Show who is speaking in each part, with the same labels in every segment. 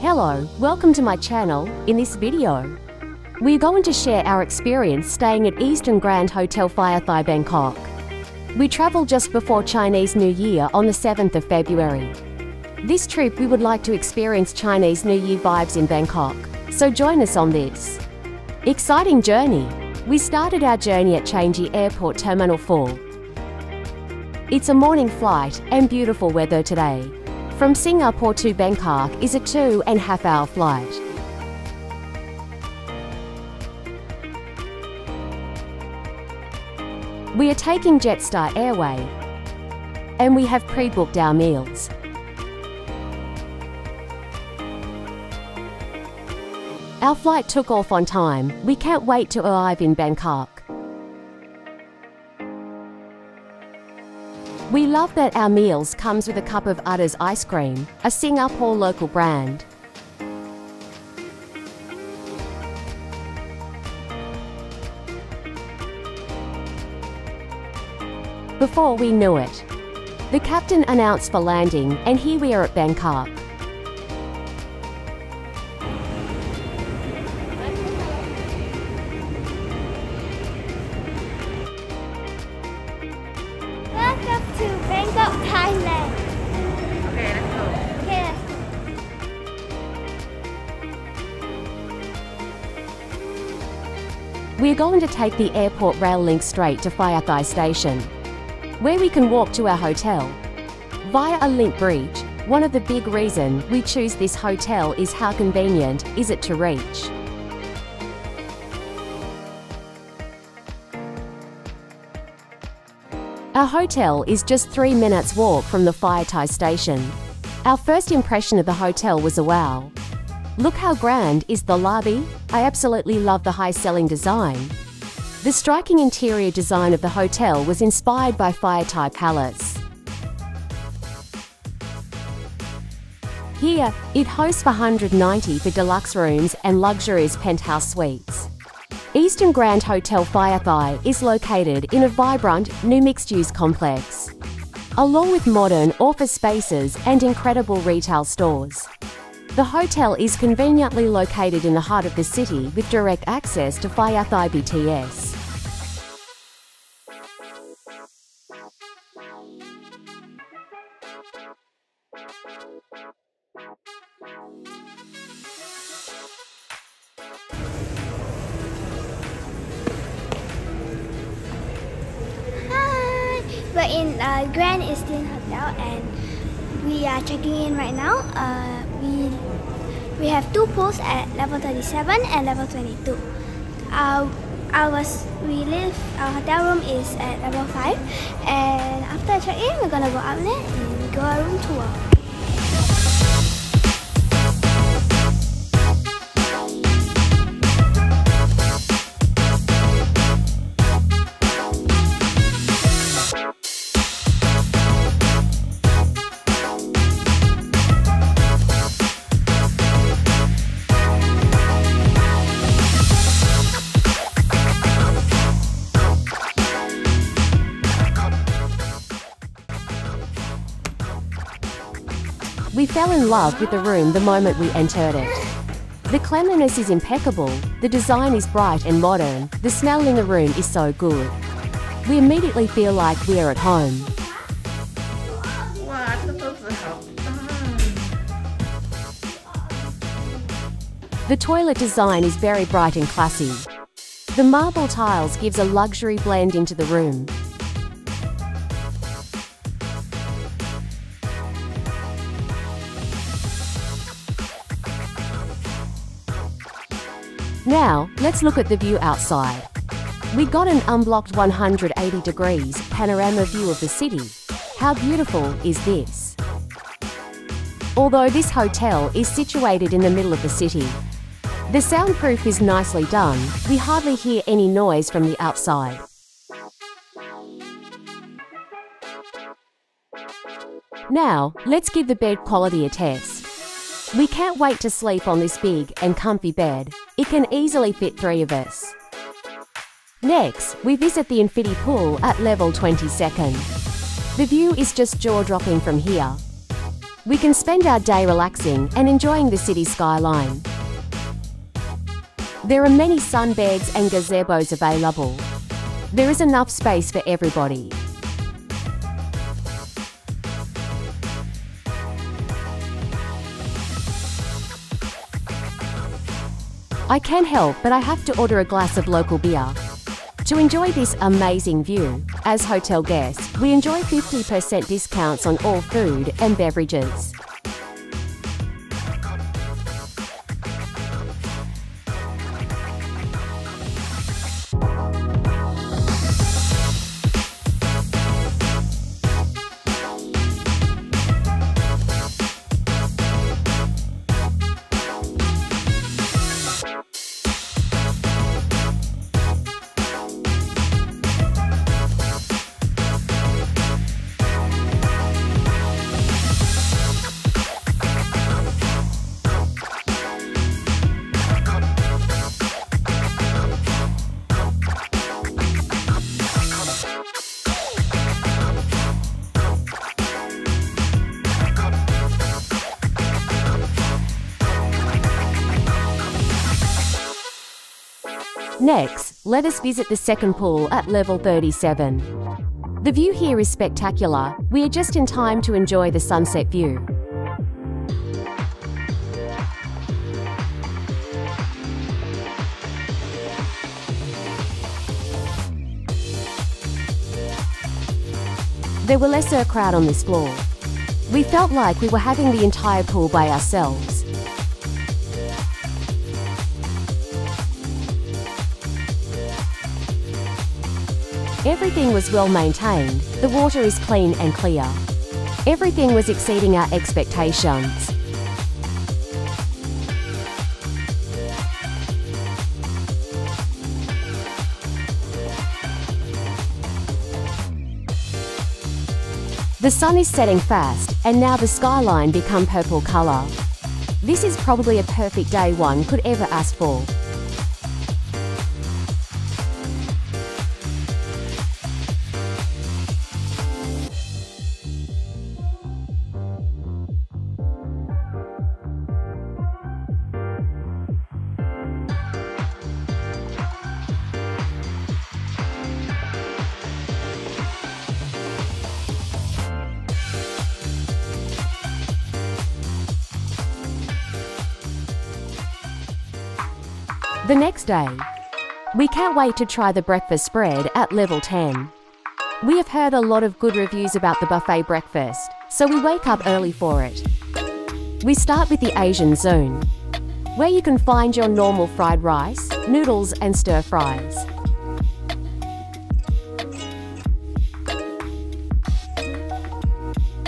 Speaker 1: Hello, welcome to my channel. In this video, we're going to share our experience staying at Eastin Grand Hotel Phaya Thai Bangkok. We travelled just before Chinese New Year on the 7th of February. This trip we would like to experience Chinese New Year vibes in Bangkok, so join us on this exciting journey. We started our journey at Changi Airport Terminal 4. It's a morning flight and beautiful weather today. From Singapore to Bangkok is a two and a half hour flight. We are taking Jetstar Airway and we have pre-booked our meals. Our flight took off on time. We can't wait to arrive in Bangkok. We love that our meals comes with a cup of Udders ice cream, a Singapore local brand. Before we knew it, the captain announced for landing and here we are at Bangkok. We're going to take the airport rail link straight to Thai Station, where we can walk to our hotel via a link bridge. One of the big reasons we choose this hotel is how convenient is it to reach. Our hotel is just three minutes walk from the Thai station. Our first impression of the hotel was a wow. Look how grand is the lobby. I absolutely love the high selling design. The striking interior design of the hotel was inspired by Palace. Here, it hosts 190 for deluxe rooms and luxurious penthouse suites. Eastin Grand Hotel Thai is located in a vibrant new mixed-use complex, along with modern office spaces and incredible retail stores. The hotel is conveniently located in the heart of the city with direct access to Phaya Thai BTS.
Speaker 2: Hi. We're in uh, Grand Eastin Hotel and we are checking in right now. Uh, we we have two pools at level 37 and level 22. Uh, our we live our hotel room is at level 5 and after check in we're gonna go out there and go a room tour.
Speaker 1: We fell in love with the room the moment we entered it. The cleanliness is impeccable, the design is bright and modern, the smell in the room is so good. We immediately feel like we are at home.
Speaker 3: Wow, supposed to help.
Speaker 1: The toilet design is very bright and classy. The marble tiles gives a luxury blend into the room. Now, let's look at the view outside. We got an unblocked 180 degrees panorama view of the city. How beautiful is this? Although this hotel is situated in the middle of the city, the soundproof is nicely done. We hardly hear any noise from the outside. Now, let's give the bed quality a test. We can't wait to sleep on this big and comfy bed. It can easily fit three of us. Next, we visit the Infinity Pool at level 22nd. The view is just jaw-dropping from here. We can spend our day relaxing and enjoying the city skyline. There are many sunbeds and gazebos available. There is enough space for everybody. I can't help but I have to order a glass of local beer. To enjoy this amazing view, as hotel guests, we enjoy 50% discounts on all food and beverages. Next, let us visit the second pool at level 37. The view here is spectacular. We are just in time to enjoy the sunset view. There were lesser crowd on this floor. We felt like we were having the entire pool by ourselves. Everything was well maintained, the water is clean and clear. Everything was exceeding our expectations. The sun is setting fast, and now the skyline become purple colour. This is probably a perfect day one could ever ask for. The next day, we can't wait to try the breakfast spread at level 10. We have heard a lot of good reviews about the buffet breakfast, so we wake up early for it. We start with the Asian zone, where you can find your normal fried rice, noodles and stir fries.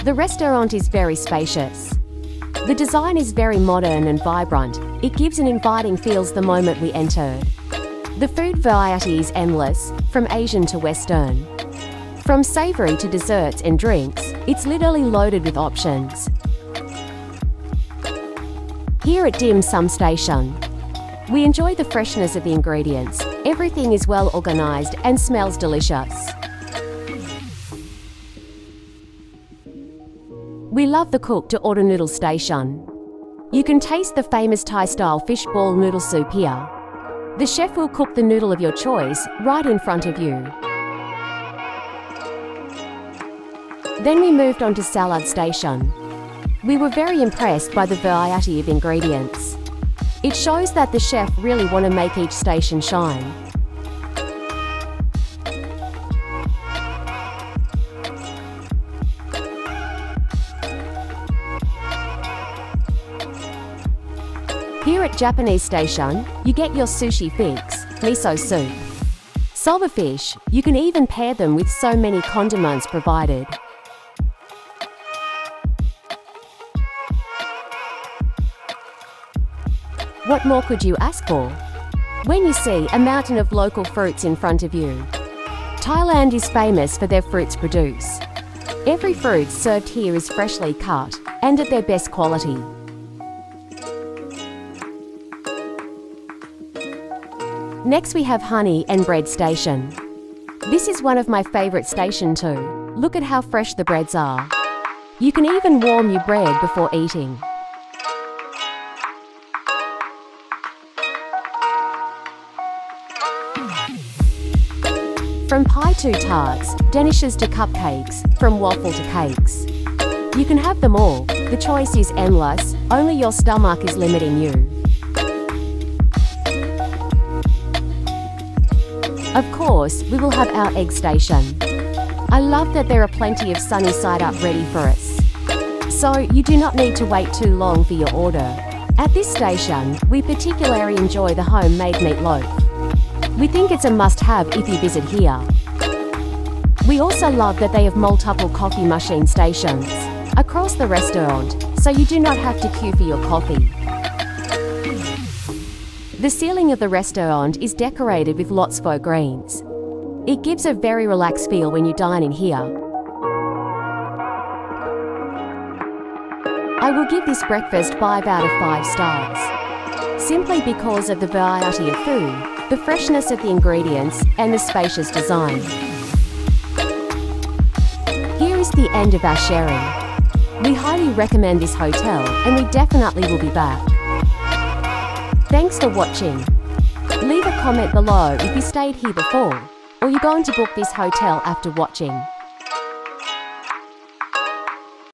Speaker 1: The restaurant is very spacious. The design is very modern and vibrant. It gives an inviting feels the moment we entered. The food variety is endless, from Asian to Western. From savoury to desserts and drinks, it's literally loaded with options. Here at Dim Sum Station, we enjoy the freshness of the ingredients. Everything is well organised and smells delicious. We love the cook to order noodle station. You can taste the famous Thai-style fishball noodle soup here. The chef will cook the noodle of your choice right in front of you. Then we moved on to salad station. We were very impressed by the variety of ingredients. It shows that the chef really want to make each station shine. Japanese Station, you get your sushi fix, miso soup. Silverfish, you can even pair them with so many condiments provided. What more could you ask for? When you see a mountain of local fruits in front of you. Thailand is famous for their fruits produce. Every fruit served here is freshly cut and at their best quality. Next we have honey and bread station. This is one of my favourite station too. Look at how fresh the breads are. You can even warm your bread before eating. From pie to tarts, danishes to cupcakes, from waffle to cakes. You can have them all. The choice is endless, only your stomach is limiting you. Of course, we will have our egg station. I love that there are plenty of sunny side up ready for us. So, you do not need to wait too long for your order. At this station, we particularly enjoy the homemade meatloaf. We think it's a must have if you visit here. We also love that they have multiple coffee machine stations across the restaurant, so you do not have to queue for your coffee. The ceiling of the restaurant is decorated with lots of greens. It gives a very relaxed feel when you dine in here. I will give this breakfast 5 out of 5 stars. Simply because of the variety of food, the freshness of the ingredients, and the spacious design. Here is the end of our sharing. We highly recommend this hotel and we definitely will be back. Thanks for watching. Leave a comment below if you stayed here before or you're going to book this hotel after watching.